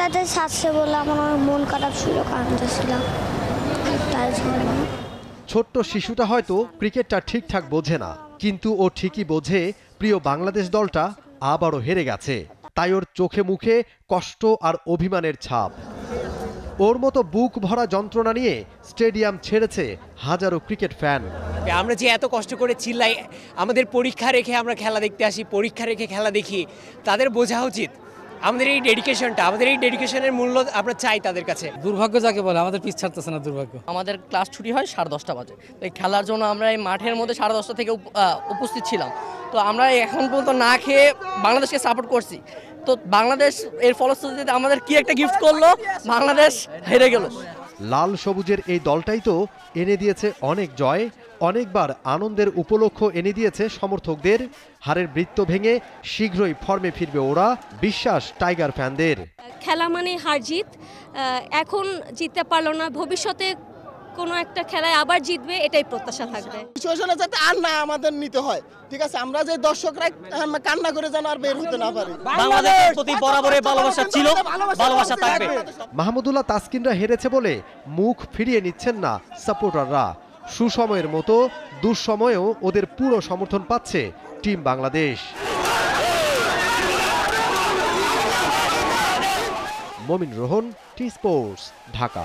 ছাড়ছে বলে আমার অনেক মন খারাপ ছিল তাই ছোট্ট শিশুটা হয়তো ক্রিকেটটা ঠিকঠাক বোঝে না কিন্তু ও ঠিকই বোঝে প্রিয় বাংলাদেশ দলটা আবারও হেরে গেছে। তাই ওর চোখে মুখে কষ্ট আর অভিমানের ছাপ। ওর মতো বুক ভরা যন্ত্রণা নিয়ে স্টেডিয়াম ছেড়েছে হাজারো ক্রিকেট ফ্যান। আমরা যে এত কষ্ট করে চিল্লাই আমাদের পরীক্ষা রেখে আমরা খেলা দেখতে আসি পরীক্ষা রেখে খেলা দেখি তাদের বোঝা উচিত। আমাদের এই ডেডিকেশনটা আমাদের এই ডেডিকেশনের মূল্য আমরা চাই তাদের কাছে। দুর্ভাগ্য যাকে বলে আমাদের পিছ ছাড়তেছে না দুর্ভাগ্য। আমাদের ক্লাস ছুটি হয় সাড়ে দশটা বাজে। তো এই খেলার জন্য আমরা এই মাঠের মধ্যে সাড়ে দশটা থেকে উপস্থিত ছিলাম। তো আমরা এখন পর্যন্ত না খেয়ে বাংলাদেশকে সাপোর্ট করছি। তো বাংলাদেশ এর ফলশ্রুতিতে আমাদের কি একটা গিফট করল? বাংলাদেশ হেরে গেল। লাল সবুজের এই দলটাই তো এনে দিয়েছে অনেক জয়। অনেকবার আনন্দের উপলক্ষ এনে দিয়েছে সমর্থকদের। হারের বৃত্ত ভেঙে শীঘ্রই ফর্মে ফিরবে ওরা বিশ্বাস টাইগার ফ্যানদের। খেলা মানে হার জিত। এখন জিততে পারল না। ভবিষ্যতে কোনো একটা খেলায় আবার জিতবে এটাই প্রত্যাশা থাকবে। সিচুয়েশনে যাতে আর না আমাদের নিতে হয় ঠিক আছে? আমরা যে দর্শকরা কান্না করে যেন আর বের হতে না পারি। বাংলাদেশের প্রতি বরাবরের ভালোবাসা ছিল ভালোবাসা থাকবে। মাহমুদুল্লাহ তাসকিনরা হেরেছে বলে মুখ ফিরিয়ে নিচ্ছেন না সাপোর্টাররা। সুসময়ের মতো দুঃসময়েও ওদের পুরো সমর্থন পাচ্ছে টিম বাংলাদেশ। মমিন রোহন টি স্পোর্টস ঢাকা।